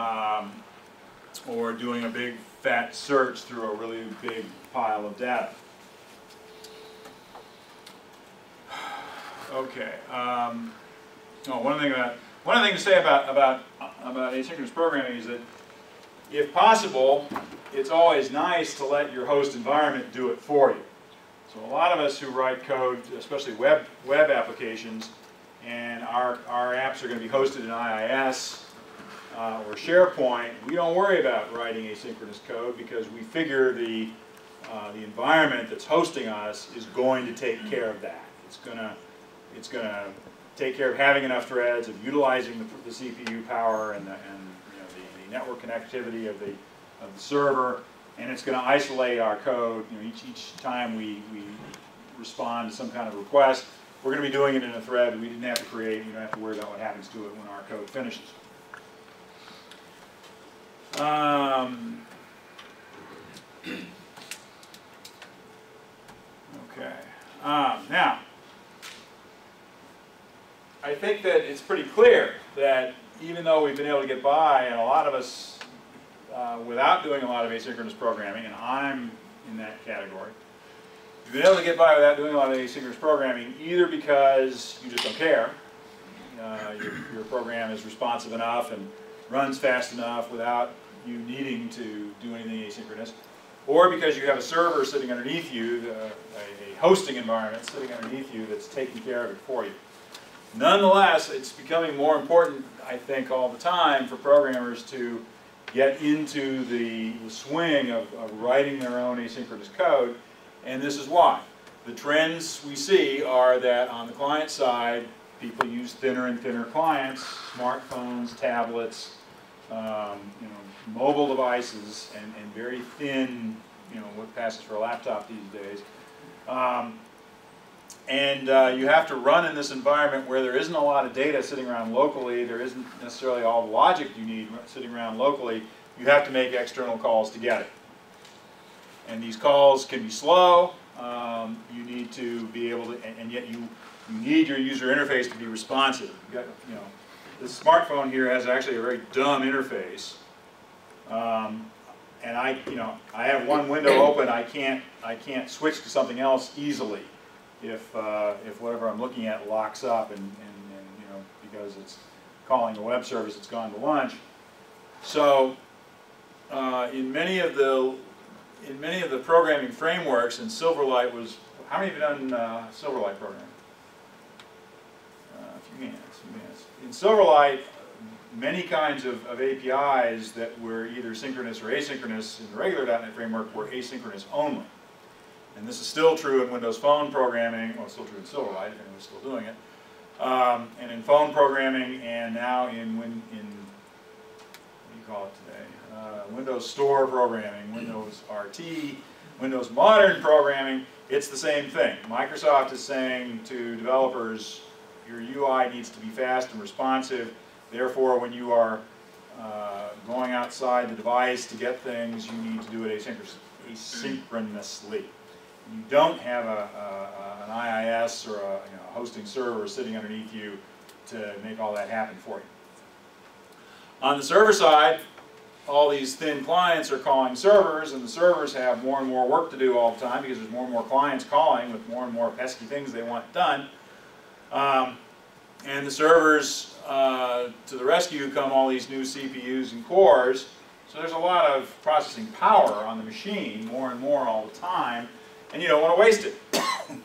um, or doing a big fat search through a really big pile of data. Okay. Um, oh, one thing about one thing to say about about about asynchronous programming is that if possible, it's always nice to let your host environment do it for you. So a lot of us who write code, especially web web applications, and our, our apps are going to be hosted in IIS uh, or SharePoint, we don't worry about writing asynchronous code because we figure the, uh, the environment that's hosting us is going to take care of that. It's going to it's going to take care of having enough threads, of utilizing the, the CPU power and, the, and you know, the, the, network connectivity of the, of the server, and it's going to isolate our code. You know, each, each time we, we respond to some kind of request, we're going to be doing it in a thread we didn't have to create. You don't have to worry about what happens to it when our code finishes. Um, okay. Um, now, I think that it's pretty clear that even though we've been able to get by, and a lot of us, uh, without doing a lot of asynchronous programming, and I'm in that category, we've been able to get by without doing a lot of asynchronous programming either because you just don't care, uh, your, your program is responsive enough and runs fast enough without you needing to do anything asynchronous, or because you have a server sitting underneath you, the, a, a hosting environment sitting underneath you that's taking care of it for you. Nonetheless, it's becoming more important, I think, all the time for programmers to get into the, the swing of, of, writing their own asynchronous code, and this is why. The trends we see are that on the client side, people use thinner and thinner clients, smartphones, tablets, um, you know, mobile devices, and, and very thin, you know, what passes for a laptop these days. Um, and uh, you have to run in this environment where there isn't a lot of data sitting around locally, there isn't necessarily all the logic you need sitting around locally, you have to make external calls to get it. And these calls can be slow, um, you need to be able to, and, and, yet you, you need your user interface to be responsive. You, got, you know, this smartphone here has actually a very dumb interface. Um, and I, you know, I have one window open, I can't, I can't switch to something else easily if, uh, if whatever I'm looking at locks up and, and, and, you know, because it's calling a web service, it's gone to lunch. So uh, in many of the in many of the programming frameworks, and Silverlight was, how many of you done uh, Silverlight programming? Uh, a few hands, a few hands. In Silverlight, many kinds of, of, APIs that were either synchronous or asynchronous in the regular .NET framework were asynchronous only. And this is still true in Windows Phone programming, well, it's still true in Silverlight, if anyone's still doing it. Um, and in phone programming, and now in, win, in what do you call it today? Uh, Windows Store programming, Windows RT, Windows Modern programming, it's the same thing. Microsoft is saying to developers, your UI needs to be fast and responsive. Therefore, when you are uh, going outside the device to get things, you need to do it asynchronously you don't have a, a, an IIS or a you know, hosting server sitting underneath you to make all that happen for you. On the server side, all these thin clients are calling servers, and the servers have more and more work to do all the time because there's more and more clients calling with more and more pesky things they want done. Um, and the servers, uh, to the rescue come all these new CPUs and cores. So there's a lot of processing power on the machine, more and more all the time and you don't want to waste it.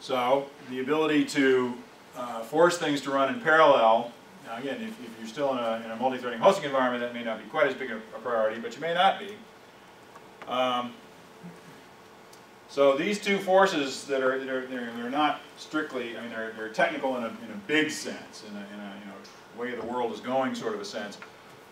so the ability to uh, force things to run in parallel, now again, if, if you're still in a, in a multi-threading hosting environment, that may not be quite as big a, a priority, but you may not be. Um, so these two forces that are, that are they're, they're not strictly, I mean, they're, they're technical in a, in a big sense, in a, in a you know, way the world is going sort of a sense,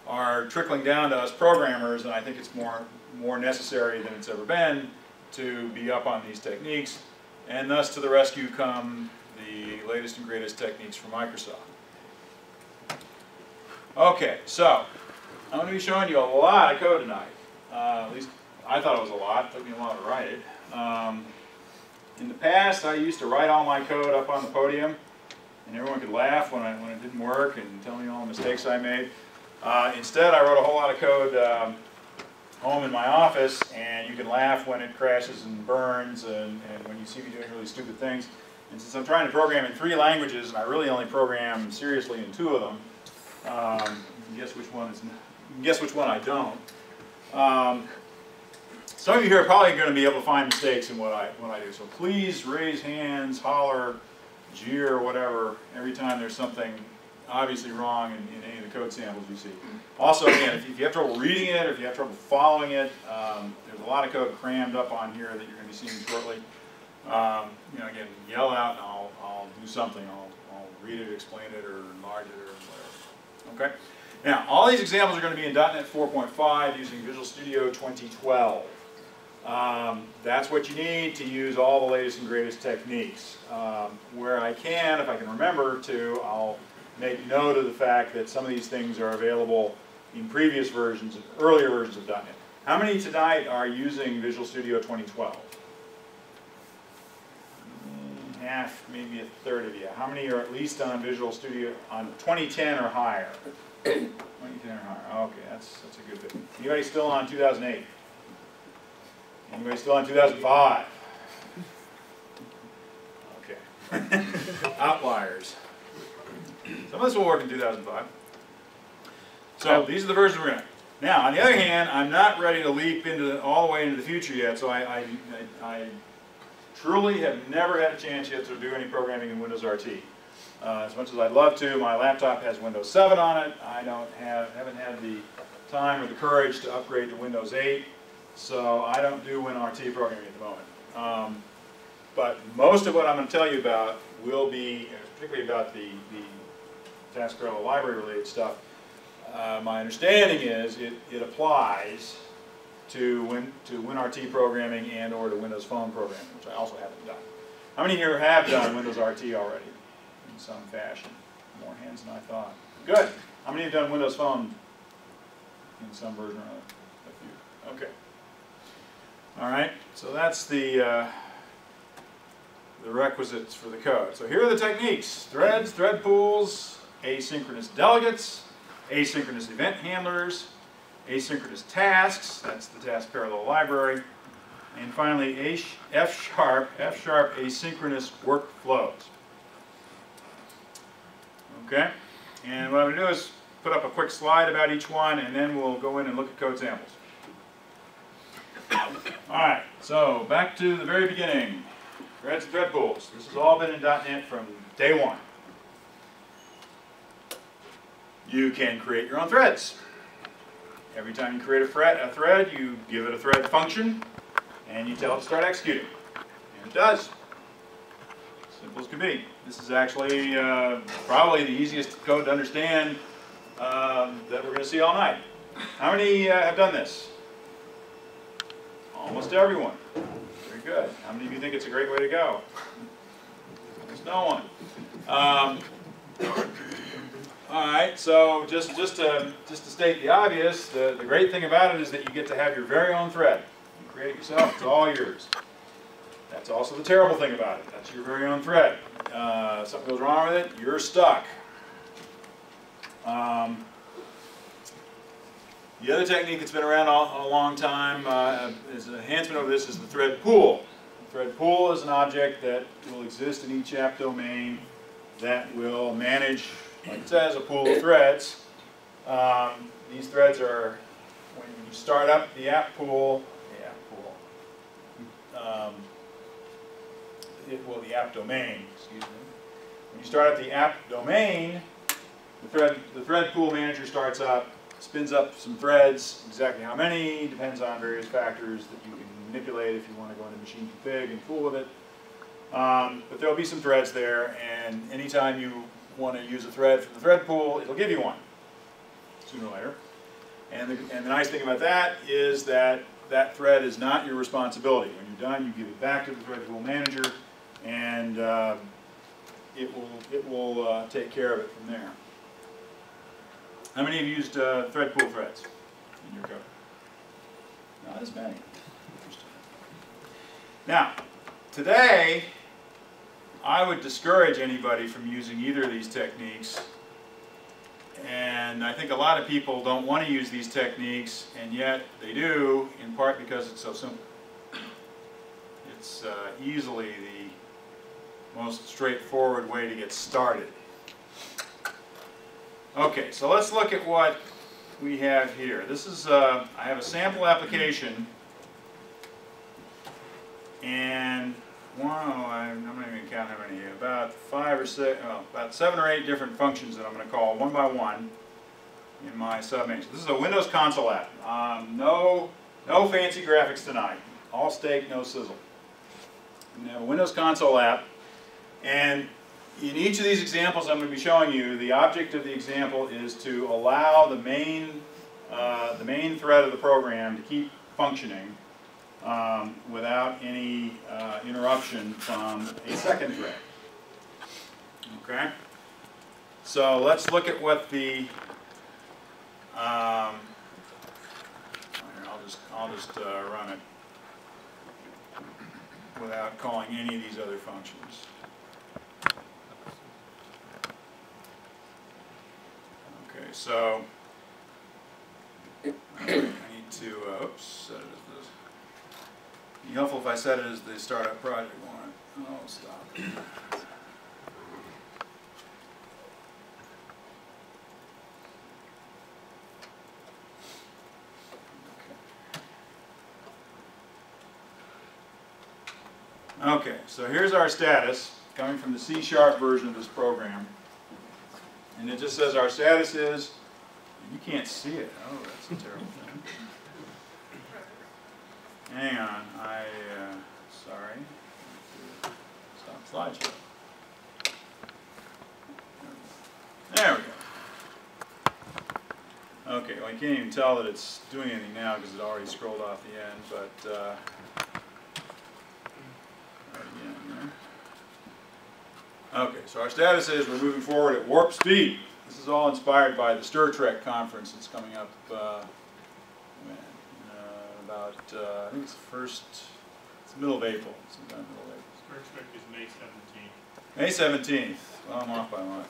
are trickling down to us programmers, and I think it's more, more necessary than it's ever been to be up on these techniques, and thus to the rescue come the latest and greatest techniques from Microsoft. Okay, so I'm going to be showing you a lot of code tonight. Uh, at least I thought it was a lot. It took me a while to write it. Um, in the past, I used to write all my code up on the podium, and everyone could laugh when, I, when it didn't work and tell me all the mistakes I made. Uh, instead, I wrote a whole lot of code um, home in my office, and you can laugh when it crashes and burns, and, and when you see me doing really stupid things. And since I'm trying to program in three languages, and I really only program seriously in two of them, um, guess which one is. Guess which one I don't. Um, some of you here are probably going to be able to find mistakes in what I what I do. So please raise hands, holler, jeer, whatever, every time there's something obviously wrong in, in any of the code samples you see. Also, again, if you, if you have trouble reading it or if you have trouble following it, um, there's a lot of code crammed up on here that you're going to be seeing shortly. Um, you know, again, yell out and I'll, I'll do something. I'll, I'll read it, explain it, or enlarge it, or whatever. Okay? Now, all these examples are going to be in .NET 4.5 using Visual Studio 2012. Um, that's what you need to use all the latest and greatest techniques. Um, where I can, if I can remember to, I'll make note of the fact that some of these things are available in previous versions, and earlier versions of .NET. How many tonight are using Visual Studio 2012? Mm, Half, maybe a third of you. How many are at least on Visual Studio on 2010 or higher? 2010 or higher. Okay, that's that's a good bit. Anybody still on 2008? Anybody still on 2005? Okay. Outliers. Some of this will work in 2005. So these are the versions we're in. Now, on the other hand, I'm not ready to leap into the, all the way into the future yet, so I, I, I, I truly have never had a chance yet to do any programming in Windows RT. Uh, as much as I'd love to, my laptop has Windows 7 on it. I don't have, haven't had the time or the courage to upgrade to Windows 8, so I don't do WinRT programming at the moment. Um, but most of what I'm going to tell you about will be, particularly about the, the library related stuff, uh, my understanding is it, it applies to Win, to WinRT programming and or to Windows Phone programming, which I also haven't done. How many here have done Windows RT already in some fashion? More hands than I thought. Good. How many have done Windows Phone in some version or other? A few. Okay. All right. So that's the uh, the requisites for the code. So here are the techniques: threads, thread pools, asynchronous delegates, asynchronous event handlers, asynchronous tasks, that's the task parallel library, and finally F sharp, F sharp asynchronous workflows. Okay, and what I'm going to do is put up a quick slide about each one and then we'll go in and look at code samples. Alright, so back to the very beginning. Threads and thread pools. This has all been in .NET from day one. You can create your own threads. Every time you create a, thread, a thread, you give it a thread function, and you tell it to start executing. And it does. Simple as can be. This is actually uh, probably the easiest code to understand um, that we're going to see all night. How many uh, have done this? Almost everyone. Very good. How many of you think it's a great way to go? There's no one. Um, all right, so just just to just to state the obvious, the, the great thing about it is that you get to have your very own thread. You create it yourself; it's all yours. That's also the terrible thing about it. That's your very own thread. Uh, something goes wrong with it, you're stuck. Um, the other technique that's been around a, a long time uh, as an enhancement over this is the thread pool. The thread pool is an object that will exist in each app domain that will manage like it says, a pool of threads. Um, these threads are, when you start up the app pool, the app pool, um, it, well, the app domain, excuse me. When you start up the app domain, the thread, the thread pool manager starts up, spins up some threads, exactly how many, depends on various factors that you can manipulate if you want to go into machine config and fool with it. Um, but there'll be some threads there, and anytime you want to use a thread from the thread pool, it'll give you one sooner or later. And the, and the nice thing about that is that that thread is not your responsibility. When you're done, you give it back to the thread pool manager, and uh, it will, it will uh, take care of it from there. How many have used uh, thread pool threads in your code? Not as many. Now, today, I would discourage anybody from using either of these techniques And I think a lot of people don't want to use these techniques, and yet they do, in part because it's so simple. It's uh, easily the most straightforward way to get started. Okay, so let's look at what we have here. This is, uh, I have a sample application, and wow, I'm not even count how many, about five or six, well, about seven or eight different functions that I'm gonna call one by one in my submatrix. This is a Windows console app. Um, no, no fancy graphics tonight. All steak, no sizzle. We have a Windows console app, and in each of these examples I'm going to be showing you, the object of the example is to allow the main, uh, the main thread of the program to keep functioning um, without any uh, interruption from a second thread. Okay? So let's look at what the, um, I'll just, I'll just uh, run it without calling any of these other functions. Okay, so I need to, uh, oops, set it as. Be helpful if I set it as the startup project one. Oh, stop. Okay, so here's our status, coming from the C-sharp version of this program. And it just says our status is, you can't see it, oh, that's a terrible thing. Hang on, I, uh, sorry. Stop slideshow. There we go. Okay, well, you can't even tell that it's doing anything now because it already scrolled off the end, but, uh, again, yeah. Okay, so our status is we're moving forward at warp speed. This is all inspired by the Stir Trek conference that's coming up uh, when, uh, about, uh, I think it's the first, it's the middle of April, sometime middle of April. Star Trek is May seventeenth. May 17th, well, I'm off by a month.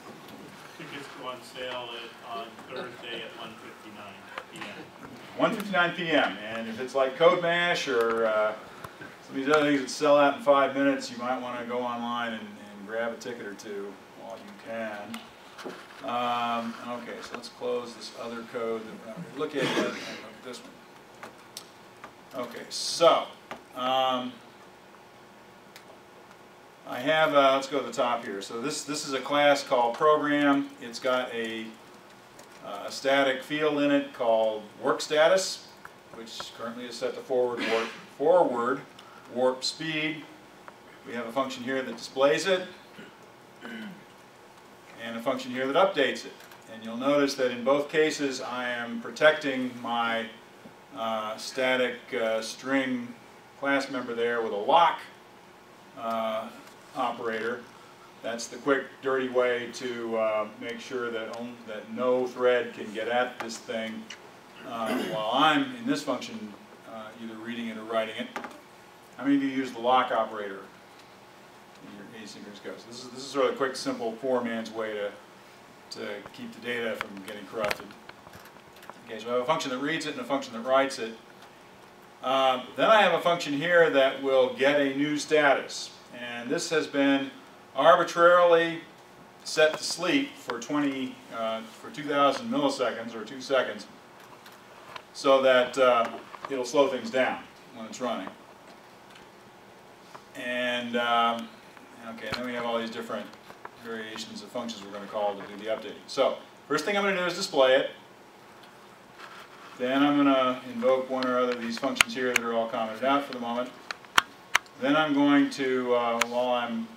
Tickets go on sale at, on Thursday at 1.59 PM. 1:59 p.m. And if it's like CodeMash or uh, some of these other things that sell out in five minutes, you might want to go online and grab a ticket or two while you can. Um, okay, so let's close this other code that we're not look at this one. Okay, so um, I have, uh, let's go to the top here. So this, this is a class called program. It's got a uh, a static field in it called work status, which currently is set to forward warp, forward warp speed. We have a function here that displays it, and a function here that updates it. And you'll notice that in both cases I am protecting my uh, static uh, string class member there with a lock uh, operator. That's the quick, dirty way to uh, make sure that, that no thread can get at this thing uh, while I'm in this function uh, either reading it or writing it. How many of you use the lock operator your asynchronous code? So this is, this is sort of a quick, simple, poor man's way to, to keep the data from getting corrupted. Okay, so I have a function that reads it and a function that writes it. Um, then I have a function here that will get a new status. And this has been arbitrarily set to sleep for 20, uh, for 2,000 milliseconds or two seconds so that uh, it'll slow things down when it's running. And, um, okay, and then we have all these different variations of functions we're going to call to do the updating. So, first thing I'm going to do is display it. Then I'm going to invoke one or other of these functions here that are all commented out for the moment. Then I'm going to, uh, while I'm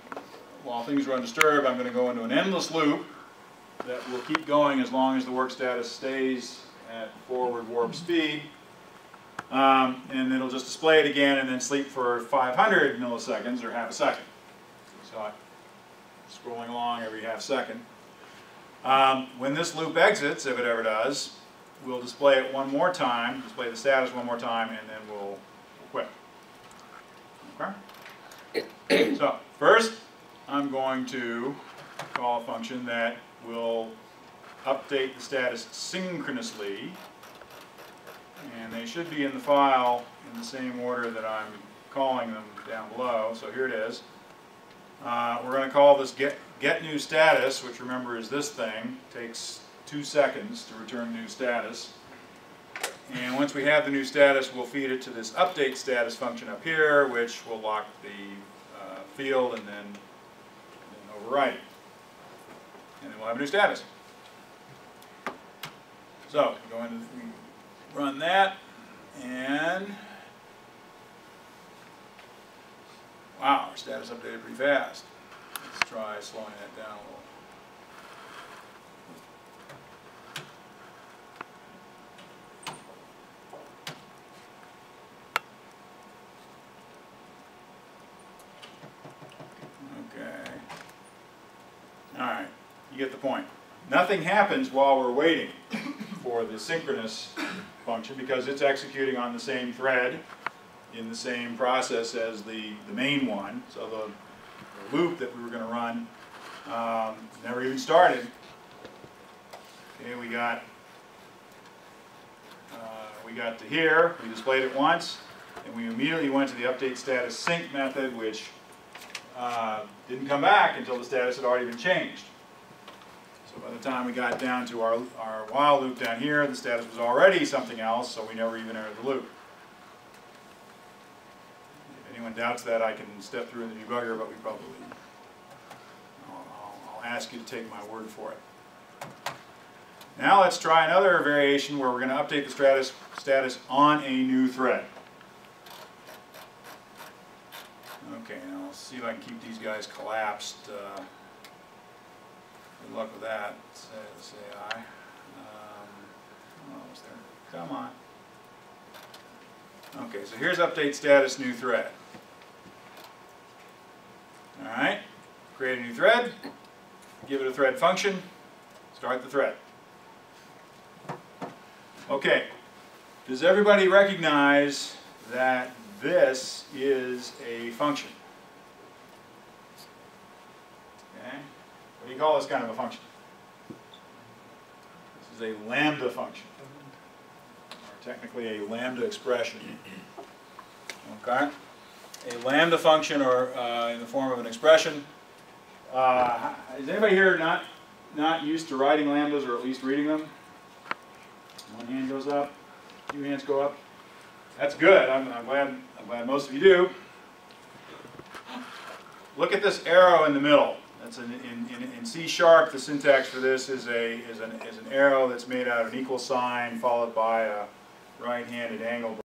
while things are undisturbed, I'm going to go into an endless loop that will keep going as long as the work status stays at forward warp speed. Um, and it'll just display it again and then sleep for 500 milliseconds or half a second. I'm scrolling along every half second. Um, when this loop exits, if it ever does, we'll display it one more time, display the status one more time, and then we'll quit. Okay? So, first, I'm going to call a function that will update the status synchronously. And they should be in the file in the same order that I'm calling them down below, so here it is. Uh, we're going to call this get, get new status, which remember is this thing, takes two seconds to return new status. And once we have the new status, we'll feed it to this update status function up here, which will lock the uh, field and then, then override it. And then we'll have a new status. So, go into, run that, and wow, our status updated pretty fast. Let's try slowing that down a little. Okay. All right, you get the point. Nothing happens while we're waiting for the synchronous function because it's executing on the same thread in the same process as the, the main one. So the, the loop that we were going to run um, never even started. Okay, we got uh, we got to here, we displayed it once, and we immediately went to the update status sync method, which uh, didn't come back until the status had already been changed. So by the time we got down to our, our while loop down here, the status was already something else, so we never even entered the loop. Anyone doubts that, I can step through in the debugger, but we probably, I'll, I'll- ask you to take my word for it. Now let's try another variation where we're going to update the status, status on a new thread. Okay, now let's see if I can keep these guys collapsed. uh, Good luck with that, say, say aye. Um, there, come on. Okay, so here's update status, new thread. All right, create a new thread, give it a thread function, start the thread. Okay, does everybody recognize that this is a function? Okay, what do you call this kind of a function? This is a lambda function, technically a lambda expression. Okay, a lambda function, or uh, in the form of an expression. Uh, is anybody here not not used to writing lambdas, or at least reading them? One hand goes up, two hands go up. That's good. I'm, I'm glad. I'm glad most of you do. Look at this arrow in the middle. That's an, in, in, in C sharp. The syntax for this is a is an is an arrow that's made out of an equal sign followed by a right-handed angle.